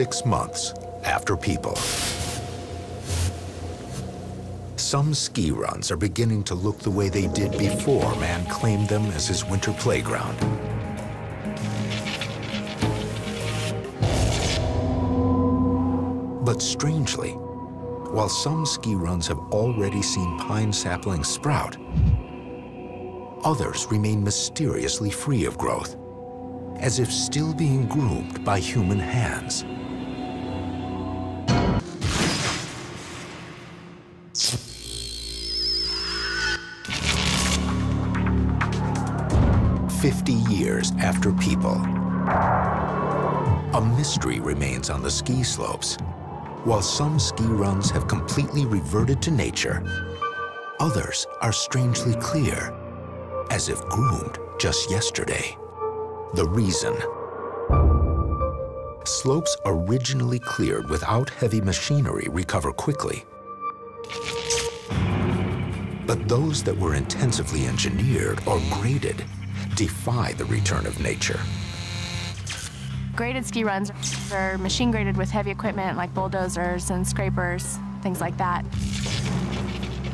six months after people. Some ski runs are beginning to look the way they did before man claimed them as his winter playground. But strangely, while some ski runs have already seen pine saplings sprout, others remain mysteriously free of growth, as if still being groomed by human hands. Fifty years after people, a mystery remains on the ski slopes. While some ski runs have completely reverted to nature, others are strangely clear, as if groomed just yesterday. The reason. Slopes originally cleared without heavy machinery recover quickly. But those that were intensively engineered or graded defy the return of nature. Graded ski runs are machine graded with heavy equipment like bulldozers and scrapers, things like that.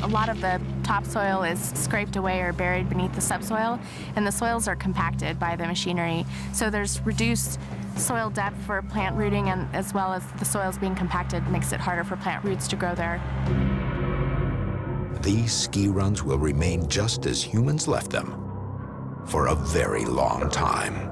A lot of the topsoil is scraped away or buried beneath the subsoil, and the soils are compacted by the machinery. So there's reduced soil depth for plant rooting, and as well as the soils being compacted makes it harder for plant roots to grow there. These ski runs will remain just as humans left them for a very long time.